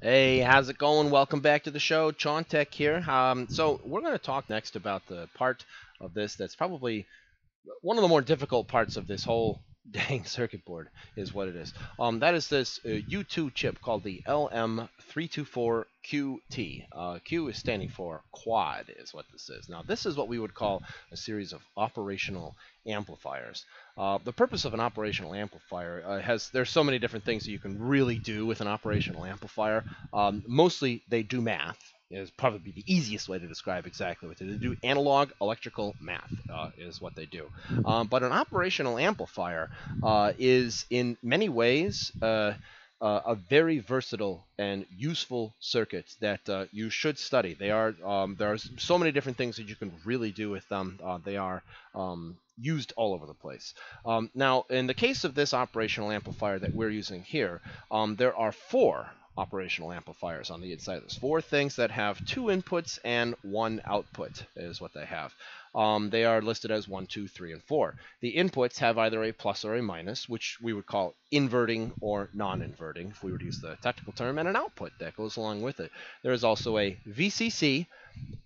Hey, how's it going? Welcome back to the show. Tech here. Um, so we're going to talk next about the part of this that's probably one of the more difficult parts of this whole dang circuit board is what it is. Um, that is this uh, U2 chip called the LM324QT. Uh, Q is standing for quad is what this is. Now this is what we would call a series of operational amplifiers. Uh, the purpose of an operational amplifier uh, has there's so many different things that you can really do with an operational amplifier. Um, mostly they do math is probably the easiest way to describe exactly what they do. They do analog electrical math uh, is what they do. Um, but an operational amplifier uh, is in many ways uh, uh a very versatile and useful circuit that uh, you should study. They are um, there are so many different things that you can really do with them. Uh, they are um, used all over the place. Um, now, in the case of this operational amplifier that we're using here, um, there are four operational amplifiers on the inside. There's four things that have two inputs and one output is what they have. Um, they are listed as 1, 2, 3, and 4. The inputs have either a plus or a minus, which we would call inverting or non-inverting, if we were to use the technical term, and an output that goes along with it. There is also a VCC,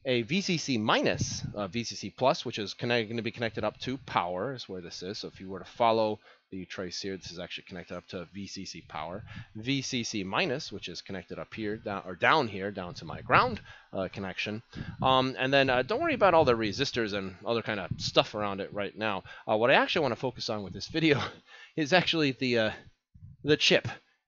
a VCC minus, a VCC plus, which is going to be connected up to power, is where this is. So if you were to follow the trace here, this is actually connected up to VCC power. VCC minus, which is connected up here, down, or down here, down to my ground uh, connection. Um, and then uh, don't worry about all the resistors and other kind of stuff around it right now. Uh, what I actually want to focus on with this video is actually the, uh, the chip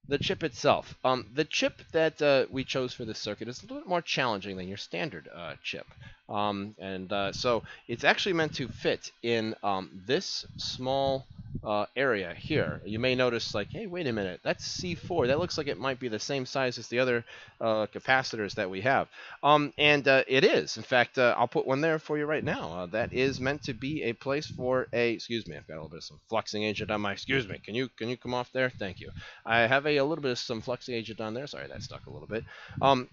the chip itself. Um, the chip that uh, we chose for this circuit is a little bit more challenging than your standard uh, chip. Um, and uh, so it's actually meant to fit in um, this small uh, area here. You may notice like, hey, wait a minute, that's C4. That looks like it might be the same size as the other uh, capacitors that we have. Um, and uh, it is. In fact, uh, I'll put one there for you right now. Uh, that is meant to be a place for a, excuse me, I've got a little bit of some fluxing agent on my, excuse me, can you can you come off there? Thank you. I have a, a little bit of some fluxing agent on there. Sorry, that stuck a little bit. Um,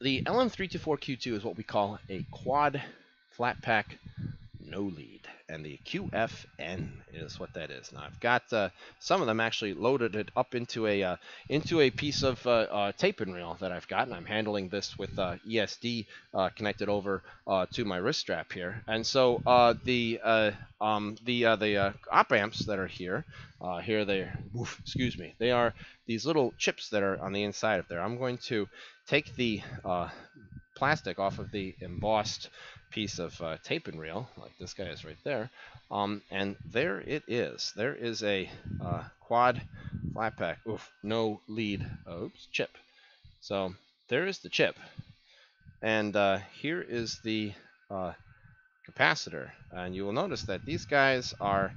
the LM324QT is what we call a quad flat pack no lead and the QFN is what that is. Now I've got uh, some of them actually loaded it up into a uh, into a piece of uh, uh tape and reel that I've got, and I'm handling this with uh, ESD uh, connected over to my wrist strap here. And so the um, the the op amps that are here, here they, oof, excuse me, they are these little chips that are on the inside of there. I'm going to take the plastic off of the embossed piece of uh, tape and reel, like this guy is right there. Um, and there it is. There is a uh, quad flat pack. Oof, no lead. Oops, chip. So there is the chip. And uh, here is the uh, capacitor. And you will notice that these guys are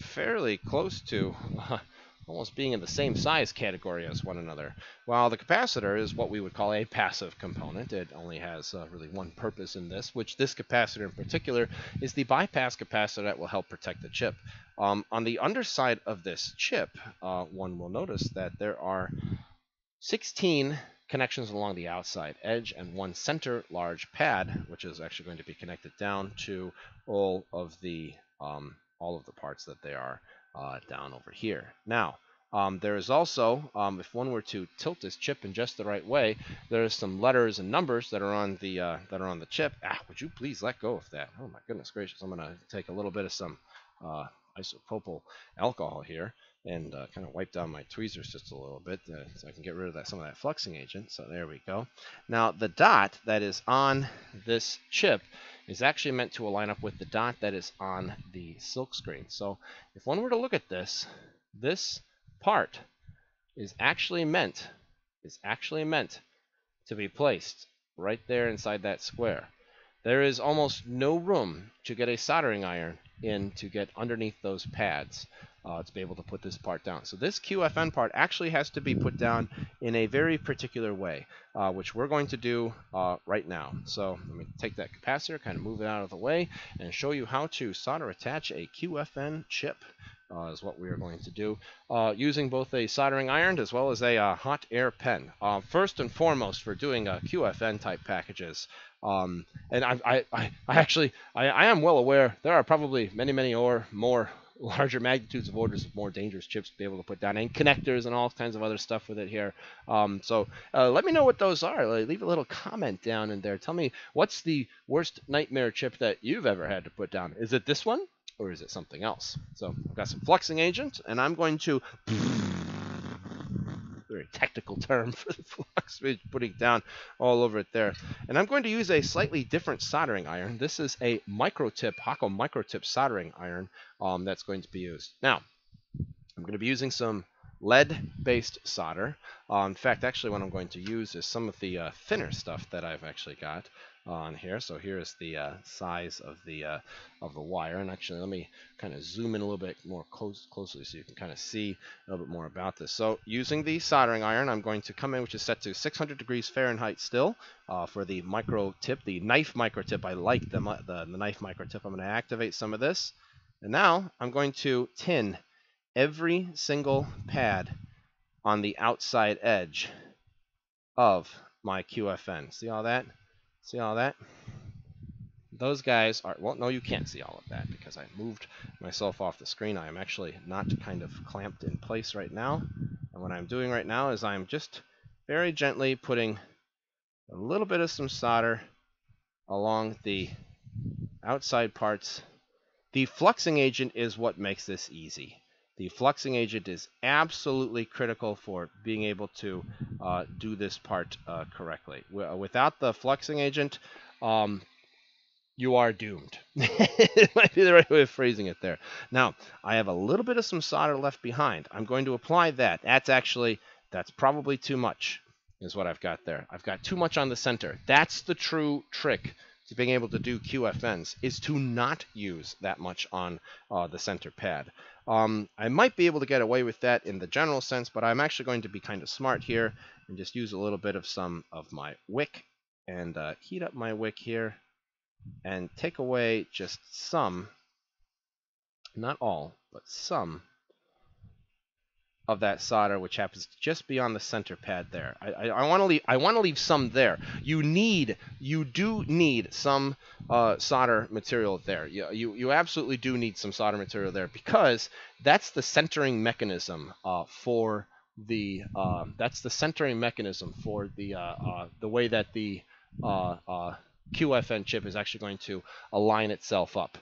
fairly close to almost being in the same size category as one another. While the capacitor is what we would call a passive component, it only has uh, really one purpose in this, which this capacitor in particular is the bypass capacitor that will help protect the chip. Um, on the underside of this chip, uh, one will notice that there are 16 connections along the outside edge and one center large pad, which is actually going to be connected down to all of the um, all of the parts that they are uh, down over here. Now, um, there is also, um, if one were to tilt this chip in just the right way, there is some letters and numbers that are on the uh, that are on the chip. Ah, would you please let go of that? Oh my goodness gracious! I'm gonna take a little bit of some uh, isopropyl alcohol here and uh, kind of wipe down my tweezers just a little bit uh, so I can get rid of that some of that fluxing agent. So there we go. Now the dot that is on this chip is actually meant to align up with the dot that is on the silk screen. So if one were to look at this, this part is actually meant is actually meant to be placed right there inside that square. There is almost no room to get a soldering iron in to get underneath those pads uh, to be able to put this part down. So this QFN part actually has to be put down in a very particular way, uh, which we're going to do uh, right now. So let me take that capacitor, kind of move it out of the way, and show you how to solder attach a QFN chip. Uh, is what we are going to do uh, using both a soldering iron as well as a uh, hot air pen. First and foremost for doing QFN type packages, um, and I, I, I, actually I, I, am well aware there are probably many many or more larger magnitudes of orders of more dangerous chips to be able to put down, and connectors and all kinds of other stuff with it here. Um, so uh, let me know what those are. Leave a little comment down in there. Tell me what's the worst nightmare chip that you've ever had to put down. Is it this one? Or is it something else? So I've got some fluxing agent, and I'm going to very technical term for the flux ridge, putting down all over it there. And I'm going to use a slightly different soldering iron. This is a micro microtip, Hakko microtip soldering iron um, that's going to be used. Now, I'm going to be using some lead-based solder. Uh, in fact, actually what I'm going to use is some of the uh, thinner stuff that I've actually got on here. So here is the uh, size of the uh, of the wire. And actually, let me kind of zoom in a little bit more close, closely so you can kind of see a little bit more about this. So using the soldering iron, I'm going to come in, which is set to 600 degrees Fahrenheit still uh, for the micro tip, the knife micro tip. I like the, the, the knife micro tip. I'm going to activate some of this. And now I'm going to tin every single pad on the outside edge of my QFN. See all that? See all that? Those guys are, well, no, you can't see all of that because I moved myself off the screen. I am actually not kind of clamped in place right now. And what I'm doing right now is I'm just very gently putting a little bit of some solder along the outside parts. The fluxing agent is what makes this easy. The fluxing agent is absolutely critical for being able to uh, do this part uh, correctly. Uh, without the fluxing agent, um, you are doomed. it might be the right way of phrasing it there. Now, I have a little bit of some solder left behind. I'm going to apply that. That's actually, that's probably too much, is what I've got there. I've got too much on the center. That's the true trick to being able to do QFNs, is to not use that much on uh, the center pad. Um, I might be able to get away with that in the general sense, but I'm actually going to be kind of smart here and just use a little bit of some of my wick and uh, heat up my wick here and take away just some, not all, but some of that solder, which happens just be on the center pad there. I, I, I want to leave I want to leave some there. You need you do need some uh, solder material there. You, you you absolutely do need some solder material there because that's the centering mechanism uh, for the uh, that's the centering mechanism for the uh, uh, the way that the uh, QFN chip is actually going to align itself up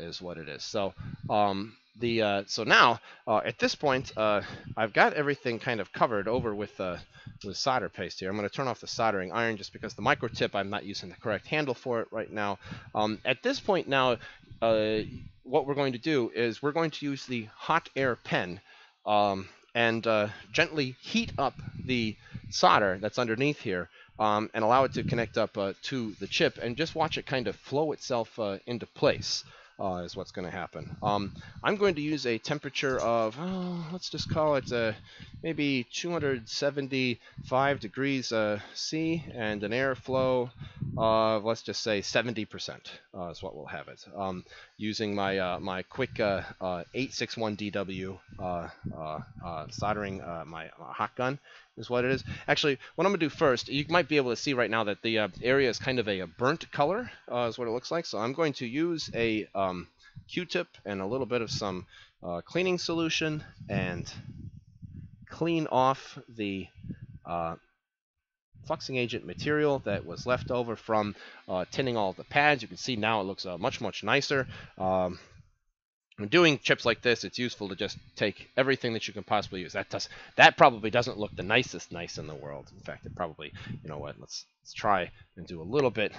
is what it is. So um, the uh, so now uh, at this point uh, I've got everything kind of covered over with uh, with solder paste here. I'm going to turn off the soldering iron just because the micro tip I'm not using the correct handle for it right now. Um, at this point now, uh, what we're going to do is we're going to use the hot air pen um, and uh, gently heat up the solder that's underneath here. Um, and allow it to connect up to the chip and just watch it kind of flow itself into place uh, is what's going to happen. Um, I'm going to use a temperature of, oh, let's just call it uh, maybe 275 degrees uh, C and an airflow of, let's just say 70% uh, is what we'll have it. Um, using my uh, my quick uh, 861DW soldering my hot gun is what it is. Actually, what I'm going to do first, you might be able to see right now that the uh, area is kind of a, a burnt color, uh, is what it looks like. So I'm going to use a um, Q-tip and a little bit of some uh, cleaning solution and clean off the uh, fluxing agent material that was left over from uh, tinning all the pads. You can see now it looks uh, much, much nicer. Um, when doing chips like this, it's useful to just take everything that you can possibly use. That does that probably doesn't look the nicest nice in the world. In fact, it probably, you know what? Let's let's try and do a little bit,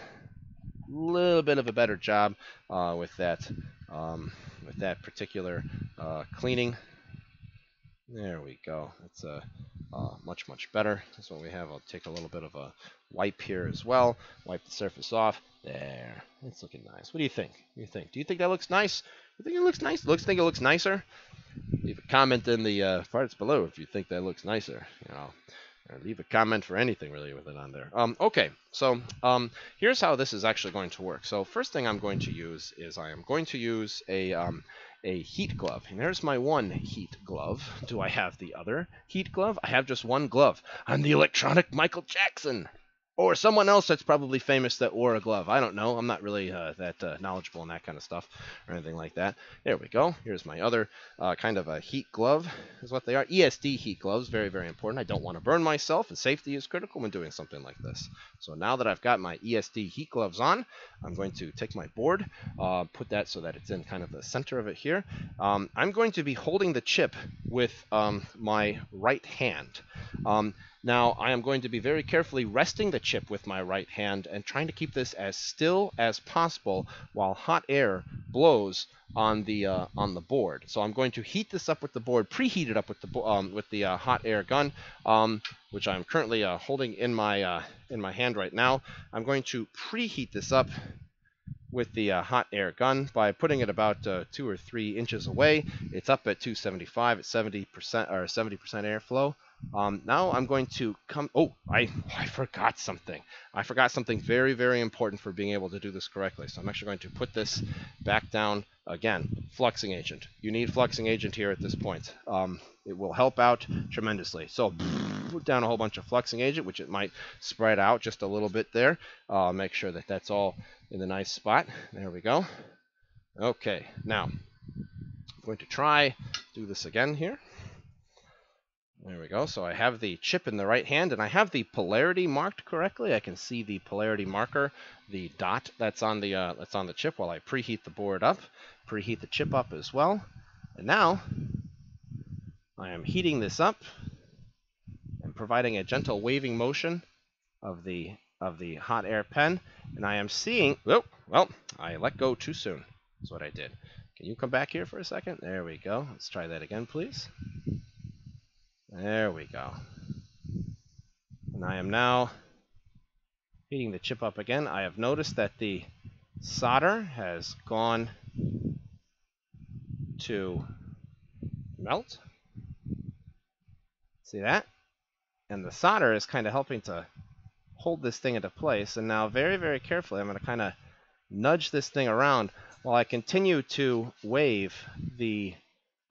little bit of a better job uh, with that um, with that particular uh, cleaning. There we go. It's a uh, uh, much much better. That's what we have. I'll take a little bit of a wipe here as well. Wipe the surface off. There. It's looking nice. What do you think? What do you think? Do you think that looks nice? You think it looks nice? Looks think it looks nicer? Leave a comment in the uh, parts below if you think that looks nicer. You know, or leave a comment for anything really with it on there. Um, okay, so um, here's how this is actually going to work. So first thing I'm going to use is I am going to use a um, a heat glove. And there's my one heat glove. Do I have the other heat glove? I have just one glove. I'm the electronic Michael Jackson. or someone else that's probably famous that wore a glove. I don't know. I'm not really uh, that uh, knowledgeable in that kind of stuff or anything like that. There we go. Here's my other uh, kind of a heat glove is what they are. ESD heat gloves, very, very important. I don't want to burn myself, and safety is critical when doing something like this. So now that I've got my ESD heat gloves on, I'm going to take my board, uh, put that so that it's in kind of the center of it here. Um, I'm going to be holding the chip with um, my right hand. Um, now I am going to be very carefully resting the chip with my right hand and trying to keep this as still as possible while hot air blows on the uh, on the board. So I'm going to heat this up with the board, preheat it up with the um, with the uh, hot air gun, um, which I'm currently uh, holding in my uh, in my hand right now. I'm going to preheat this up with the uh, hot air gun by putting it about uh, two or three inches away. It's up at 275 at 70% or 70% airflow. Um, now I'm going to come. Oh, I I forgot something. I forgot something very very important for being able to do this correctly. So I'm actually going to put this back down again. Fluxing agent. You need fluxing agent here at this point. Um, it will help out tremendously. So put down a whole bunch of fluxing agent, which it might spread out just a little bit there. Uh, make sure that that's all in the nice spot. There we go. Okay, now I'm going to try do this again here. There we go. So I have the chip in the right hand, and I have the polarity marked correctly. I can see the polarity marker, the dot that's on the uh, that's on the chip while I preheat the board up, preheat the chip up as well. And now I am heating this up and providing a gentle waving motion of the of the hot air pen, and I am seeing. Oh, well, I let go too soon. That's what I did. Can you come back here for a second? There we go. Let's try that again, please. There we go. And I am now heating the chip up again. I have noticed that the solder has gone to melt. See that? And the solder is kind of helping to hold this thing into place. And now very, very carefully, I'm going to kind of nudge this thing around while I continue to wave the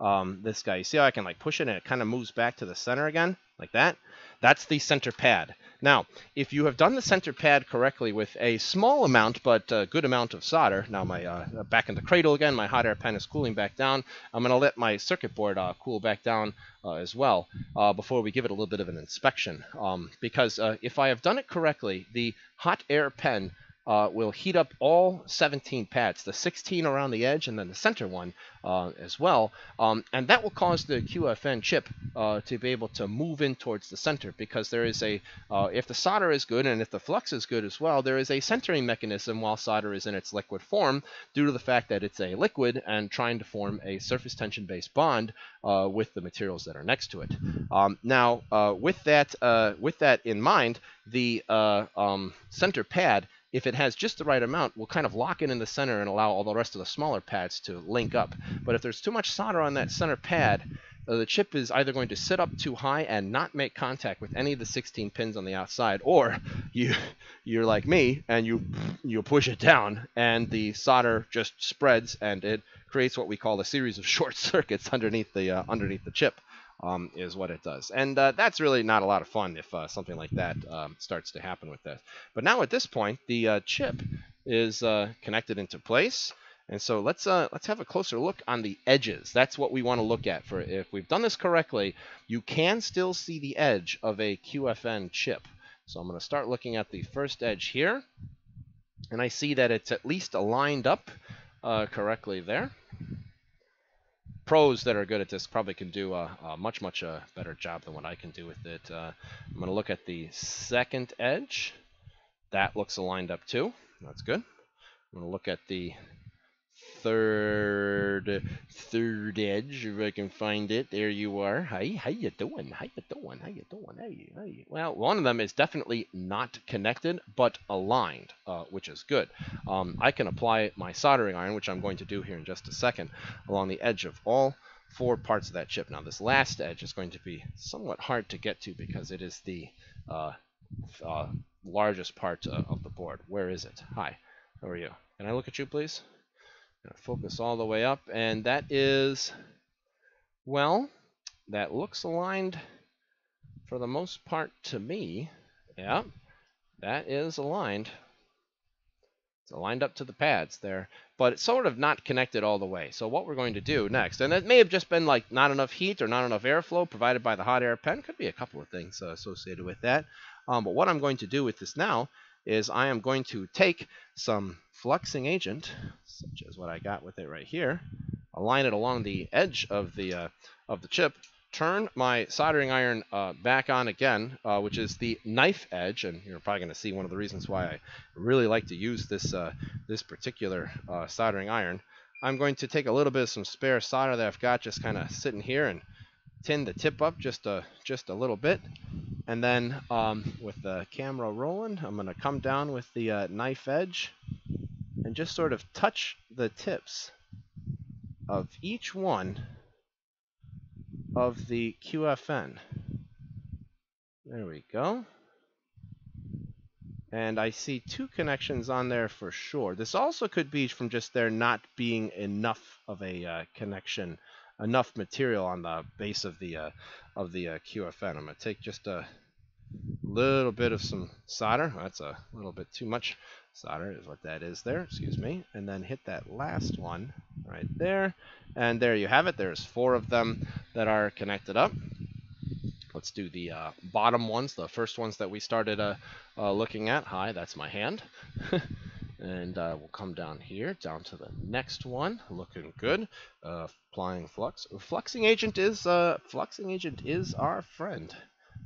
um, this guy. You see how I can like push it and it kind of moves back to the center again, like that? That's the center pad. Now, if you have done the center pad correctly with a small amount but a good amount of solder, now my uh, back in the cradle again, my hot air pen is cooling back down. I'm going to let my circuit board uh, cool back down uh, as well uh, before we give it a little bit of an inspection. Um, because uh, if I have done it correctly, the hot air pen uh, will heat up all 17 pads, the 16 around the edge and then the center one uh, as well. Um, and that will cause the QFN chip uh, to be able to move in towards the center because there is a, uh, if the solder is good and if the flux is good as well, there is a centering mechanism while solder is in its liquid form due to the fact that it's a liquid and trying to form a surface tension based bond uh, with the materials that are next to it. Um, now, uh, with that with that in mind, the um, center pad if it has just the right amount, will kind of lock it in the center and allow all the rest of the smaller pads to link up. But if there's too much solder on that center pad, uh, the chip is either going to sit up too high and not make contact with any of the 16 pins on the outside, or you you're like me and you you push it down and the solder just spreads and it creates what we call a series of short circuits underneath the uh, underneath the chip um, is what it does. And uh, that's really not a lot of fun if uh, something like that um, starts to happen with this. But now at this point, the uh, chip is uh, connected into place. And so let's uh, let's have a closer look on the edges. That's what we want to look at. For if we've done this correctly, you can still see the edge of a QFN chip. So I'm going to start looking at the first edge here, and I see that it's at least aligned up uh, correctly there pros that are good at this probably can do a, a much, much uh, better job than what I can do with it. Uh, I'm going to look at the second edge. That looks aligned up too. That's good. I'm going to look at the third third edge if I can find it. There you are. Hi, how you doing? How you doing? How you doing? Hey, hey. Well, one of them is definitely not connected but aligned, uh, which is good. Um, I can apply my soldering iron, which I'm going to do here in just a second, along the edge of all four parts of that chip. Now, this last edge is going to be somewhat hard to get to because it is the uh, uh, largest part uh, of the board. Where is it? Hi. How are you? Can I look at you, please? Focus all the way up, and that is, well, that looks aligned for the most part to me. Yeah, that is aligned. It's aligned up to the pads there, but it's sort of not connected all the way. So what we're going to do next, and it may have just been like not enough heat or not enough airflow provided by the hot air pen, could be a couple of things uh, associated with that. Um, but what I'm going to do with this now is I am going to take some fluxing agent, such as what I got with it right here, align it along the edge of the uh, of the chip, turn my soldering iron uh, back on again, uh, which is the knife edge, and you're probably going to see one of the reasons why I really like to use this uh, this particular uh, soldering iron. I'm going to take a little bit of some spare solder that I've got just kind of sitting here and tin the tip up just a just a little bit, and then um, with the camera rolling, I'm going to come down with the uh, knife edge and just sort of touch the tips of each one of the QFN. There we go. And I see two connections on there for sure. This also could be from just there not being enough of a uh, connection, enough material on the base of the uh, of the uh, QFN. I'm going to take just a little bit of some solder. That's a little bit too much solder is what that is there, excuse me. And then hit that last one right there. And there you have it. There's four of them that are connected up. Let's do the uh, bottom ones, the first ones that we started uh, uh, looking at. Hi, that's my hand. and uh, we'll come down here, down to the next one, looking good. Uh, applying flux. Fluxing agent is uh, fluxing agent is our friend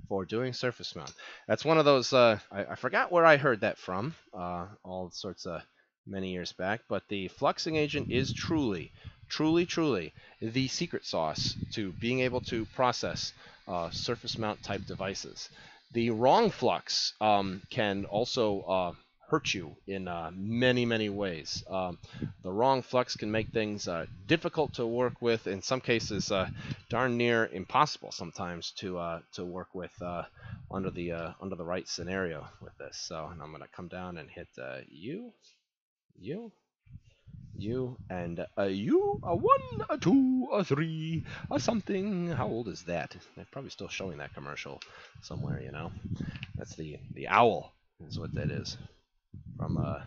for doing surface mount. That's one of those, uh, I, I, forgot where I heard that from, uh, all sorts of many years back, but the fluxing agent is truly, truly, truly the secret sauce to being able to process uh, surface mount type devices. The wrong flux um, can also hurt you in uh, many, many ways. Um, the wrong flux can make things uh, difficult to work with, in some cases, uh, darn near impossible sometimes to uh, to work with uh, under the uh, under the right scenario with this. So and I'm going to come down and hit you, you, you, and you. A one, a two, a three, a something. How old is that? They're probably still showing that commercial somewhere, you know. That's the the owl is what that is from uh,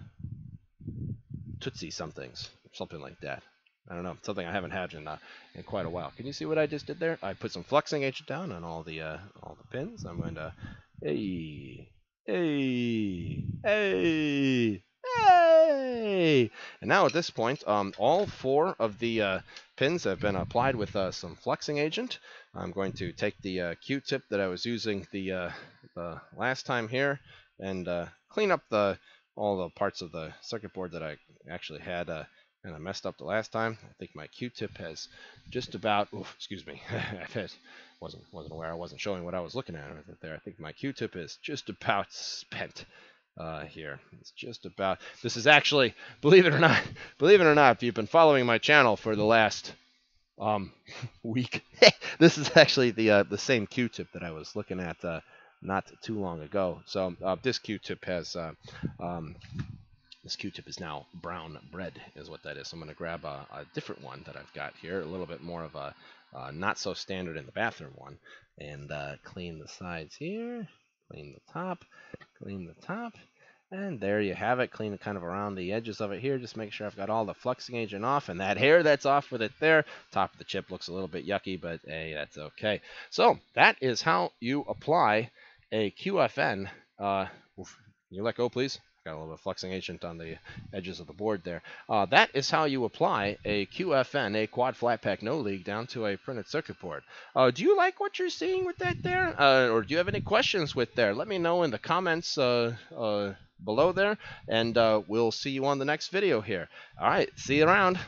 Tootsie somethings, something like that. I don't know, something I haven't had in uh, in quite a while. Can you see what I just did there? I put some fluxing agent down on all the uh, all the pins. I'm going to hey hey hey hey. And now at this point, um, all four of the uh, pins have been applied with uh, some fluxing agent. I'm going to take the uh, Q-tip that I was using the uh, the last time here and clean up the all the parts of the circuit board that I actually had uh, kind of messed up the last time. I think my Q-tip has just about, oof, excuse me, I wasn't wasn't aware I wasn't showing what I was looking at there. I think my Q-tip is just about spent uh, here. It's just about. This is actually, believe it or not, believe it or not, if you've been following my channel for the last um, week, this is actually the uh, the same Q-tip that I was looking at uh, not too long ago. So uh, this Q-tip has uh, um, this Q-tip is now brown bread is what that is. So I'm going to grab a, a, different one that I've got here, a little bit more of a uh, not so standard in the bathroom one, and uh, clean the sides here, clean the top, clean the top. And there you have it. Clean it kind of around the edges of it here. Just make sure I've got all the fluxing agent off. And that hair that's off with it there. Top of the chip looks a little bit yucky, but hey, that's okay. So that is how you apply a QFN, uh, you let go, please? Got a little bit of fluxing agent on the edges of the board there. Uh, that is how you apply a QFN, a quad flat pack no lead, down to a printed circuit board. Uh, do you like what you're seeing with that there? Uh, or do you have any questions with there? Let me know in the comments uh, uh, below there, and uh, we'll see you on the next video here. All right, see you around.